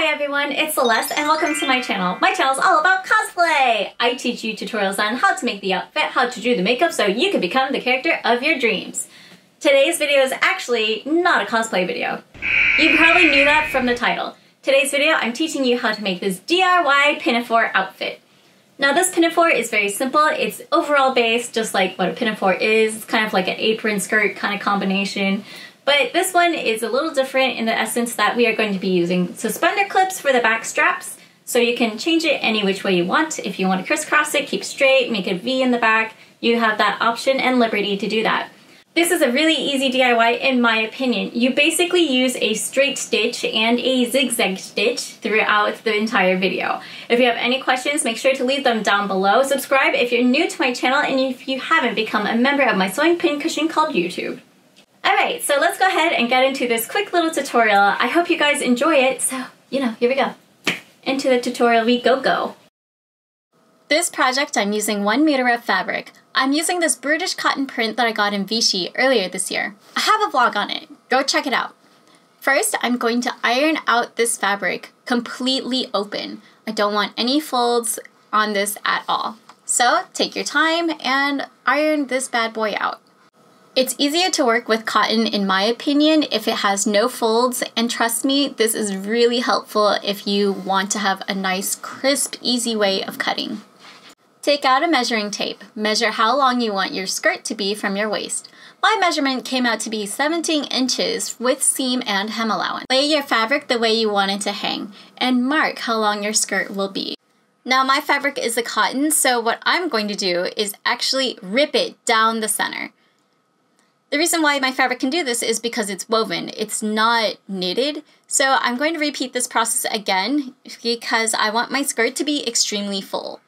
Hi everyone, it's Celeste and welcome to my channel. My channel is all about cosplay! I teach you tutorials on how to make the outfit, how to do the makeup so you can become the character of your dreams. Today's video is actually not a cosplay video. You probably knew that from the title. Today's video, I'm teaching you how to make this DIY pinafore outfit. Now this pinafore is very simple. It's overall based, just like what a pinafore is. It's kind of like an apron skirt kind of combination. But this one is a little different in the essence that we are going to be using suspender clips for the back straps. So you can change it any which way you want. If you want to crisscross it, keep straight, make a V in the back, you have that option and liberty to do that. This is a really easy DIY in my opinion. You basically use a straight stitch and a zigzag stitch throughout the entire video. If you have any questions, make sure to leave them down below. Subscribe if you're new to my channel and if you haven't become a member of my sewing pincushion called YouTube. Alright, so let's go ahead and get into this quick little tutorial. I hope you guys enjoy it, so, you know, here we go. Into the tutorial we go go. This project I'm using 1 meter of fabric. I'm using this British cotton print that I got in Vichy earlier this year. I have a vlog on it. Go check it out. First, I'm going to iron out this fabric completely open. I don't want any folds on this at all. So take your time and iron this bad boy out. It's easier to work with cotton in my opinion if it has no folds and trust me, this is really helpful if you want to have a nice crisp easy way of cutting. Take out a measuring tape. Measure how long you want your skirt to be from your waist. My measurement came out to be 17 inches with seam and hem allowance. Lay your fabric the way you want it to hang and mark how long your skirt will be. Now my fabric is a cotton, so what I'm going to do is actually rip it down the center. The reason why my fabric can do this is because it's woven. It's not knitted. So I'm going to repeat this process again because I want my skirt to be extremely full.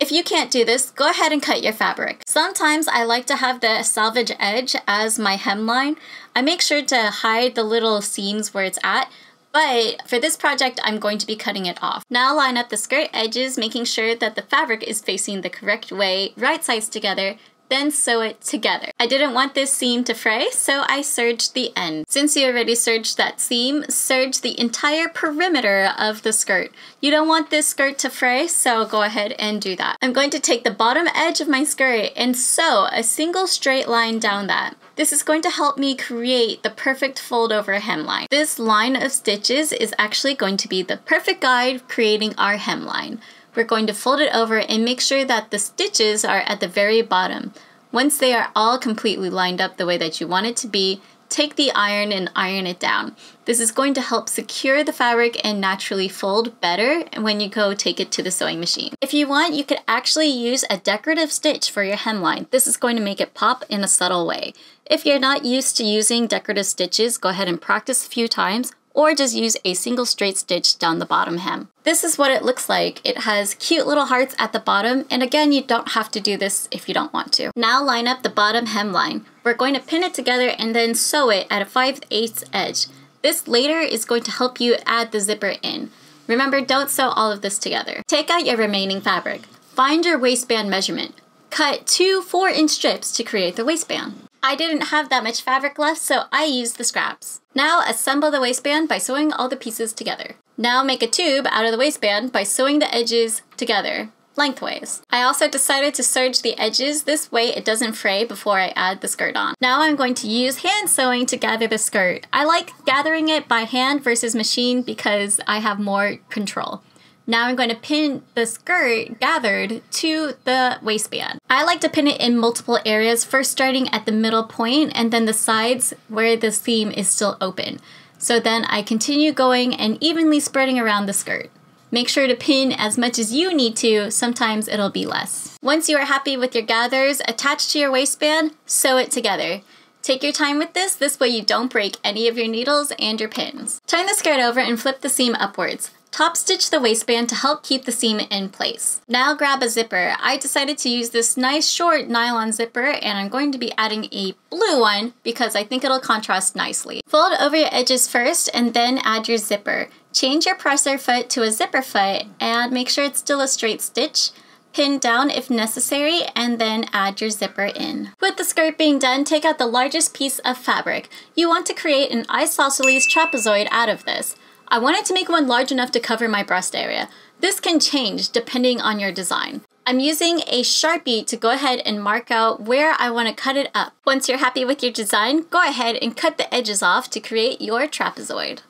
If you can't do this, go ahead and cut your fabric. Sometimes I like to have the salvage edge as my hemline. I make sure to hide the little seams where it's at, but for this project, I'm going to be cutting it off. Now line up the skirt edges, making sure that the fabric is facing the correct way, right sides together, then sew it together. I didn't want this seam to fray, so I serged the end. Since you already serged that seam, serge the entire perimeter of the skirt. You don't want this skirt to fray, so go ahead and do that. I'm going to take the bottom edge of my skirt and sew a single straight line down that. This is going to help me create the perfect fold over hemline. This line of stitches is actually going to be the perfect guide creating our hemline. We're going to fold it over and make sure that the stitches are at the very bottom. Once they are all completely lined up the way that you want it to be, take the iron and iron it down. This is going to help secure the fabric and naturally fold better when you go take it to the sewing machine. If you want, you could actually use a decorative stitch for your hemline. This is going to make it pop in a subtle way. If you're not used to using decorative stitches, go ahead and practice a few times or just use a single straight stitch down the bottom hem. This is what it looks like. It has cute little hearts at the bottom, and again, you don't have to do this if you don't want to. Now line up the bottom hemline. We're going to pin it together and then sew it at a 5 8 edge. This later is going to help you add the zipper in. Remember, don't sew all of this together. Take out your remaining fabric. Find your waistband measurement. Cut two 4 inch strips to create the waistband. I didn't have that much fabric left, so I used the scraps. Now assemble the waistband by sewing all the pieces together. Now make a tube out of the waistband by sewing the edges together, lengthways. I also decided to serge the edges, this way it doesn't fray before I add the skirt on. Now I'm going to use hand sewing to gather the skirt. I like gathering it by hand versus machine because I have more control. Now I'm going to pin the skirt gathered to the waistband. I like to pin it in multiple areas, first starting at the middle point and then the sides where the seam is still open. So then I continue going and evenly spreading around the skirt. Make sure to pin as much as you need to, sometimes it'll be less. Once you are happy with your gathers attached to your waistband, sew it together. Take your time with this, this way you don't break any of your needles and your pins. Turn the skirt over and flip the seam upwards. Top stitch the waistband to help keep the seam in place. Now grab a zipper. I decided to use this nice short nylon zipper and I'm going to be adding a blue one because I think it'll contrast nicely. Fold over your edges first and then add your zipper. Change your presser foot to a zipper foot and make sure it's still a straight stitch. Pin down if necessary and then add your zipper in. With the skirt being done, take out the largest piece of fabric. You want to create an isosceles trapezoid out of this. I wanted to make one large enough to cover my breast area. This can change depending on your design. I'm using a Sharpie to go ahead and mark out where I want to cut it up. Once you're happy with your design, go ahead and cut the edges off to create your trapezoid.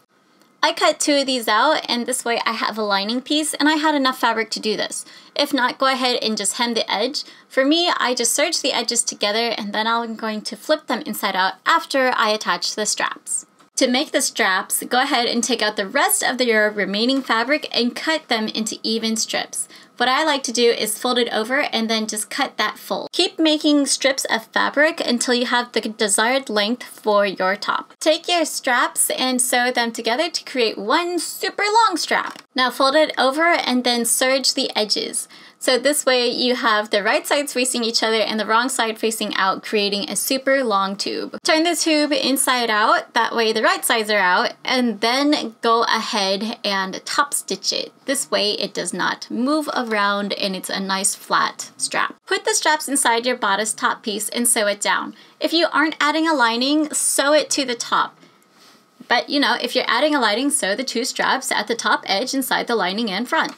I cut two of these out and this way I have a lining piece and I had enough fabric to do this. If not, go ahead and just hem the edge. For me, I just serge the edges together and then I'm going to flip them inside out after I attach the straps. To make the straps, go ahead and take out the rest of your remaining fabric and cut them into even strips. What I like to do is fold it over and then just cut that fold. Keep making strips of fabric until you have the desired length for your top. Take your straps and sew them together to create one super long strap. Now fold it over and then serge the edges. So this way you have the right sides facing each other and the wrong side facing out, creating a super long tube. Turn the tube inside out, that way the right sides are out, and then go ahead and top stitch it. This way it does not move around and it's a nice flat strap. Put the straps inside your bodice top piece and sew it down. If you aren't adding a lining, sew it to the top. But you know, if you're adding a lining, sew the two straps at the top edge inside the lining and front.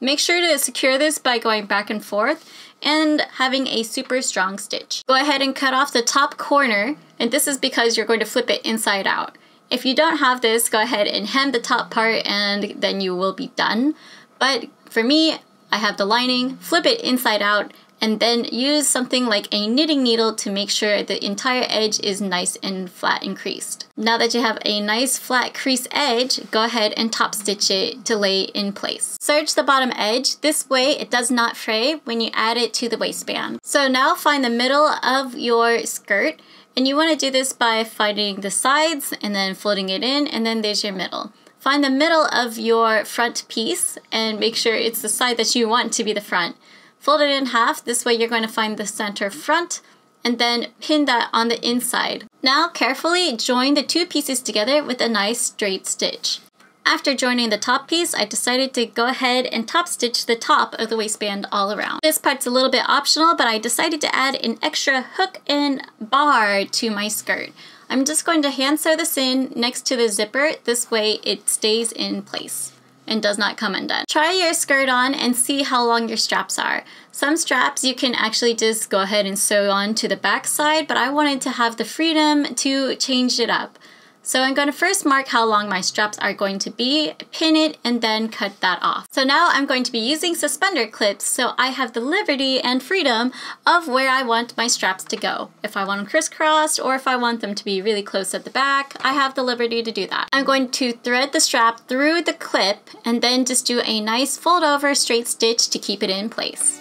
Make sure to secure this by going back and forth and having a super strong stitch. Go ahead and cut off the top corner, and this is because you're going to flip it inside out. If you don't have this, go ahead and hem the top part and then you will be done. But for me, I have the lining, flip it inside out, and then use something like a knitting needle to make sure the entire edge is nice and flat and creased. Now that you have a nice flat crease edge, go ahead and top stitch it to lay in place. Serge the bottom edge, this way it does not fray when you add it to the waistband. So now find the middle of your skirt and you want to do this by finding the sides and then folding it in and then there's your middle. Find the middle of your front piece and make sure it's the side that you want to be the front. Fold it in half, this way you're going to find the center front and then pin that on the inside. Now carefully join the two pieces together with a nice straight stitch. After joining the top piece, I decided to go ahead and top stitch the top of the waistband all around. This part's a little bit optional, but I decided to add an extra hook and bar to my skirt. I'm just going to hand sew this in next to the zipper, this way it stays in place and does not come undone. Try your skirt on and see how long your straps are. Some straps you can actually just go ahead and sew on to the back side, but I wanted to have the freedom to change it up. So I'm going to first mark how long my straps are going to be, pin it, and then cut that off. So now I'm going to be using suspender clips so I have the liberty and freedom of where I want my straps to go. If I want them crisscrossed or if I want them to be really close at the back, I have the liberty to do that. I'm going to thread the strap through the clip and then just do a nice fold over straight stitch to keep it in place.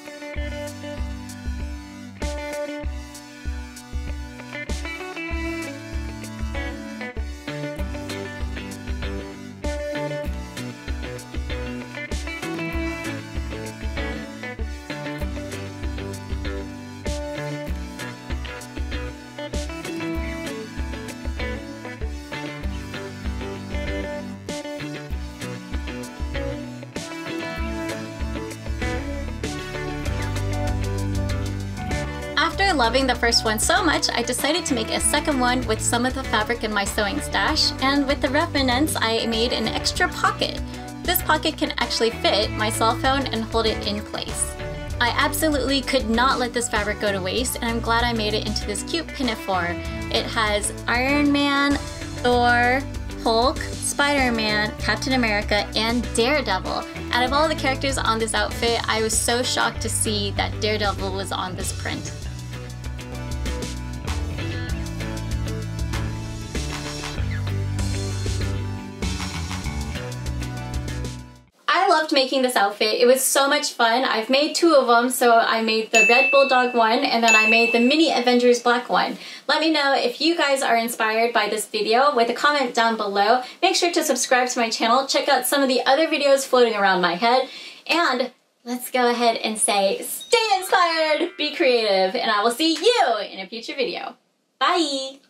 Loving the first one so much, I decided to make a second one with some of the fabric in my sewing stash, and with the remnants, I made an extra pocket. This pocket can actually fit my cell phone and hold it in place. I absolutely could not let this fabric go to waste, and I'm glad I made it into this cute pinafore. It has Iron Man, Thor, Hulk, Spider-Man, Captain America, and Daredevil. Out of all the characters on this outfit, I was so shocked to see that Daredevil was on this print. Making this outfit. It was so much fun. I've made two of them, so I made the Red Bulldog one and then I made the Mini Avengers Black one. Let me know if you guys are inspired by this video with a comment down below. Make sure to subscribe to my channel, check out some of the other videos floating around my head, and let's go ahead and say stay inspired, be creative, and I will see you in a future video. Bye!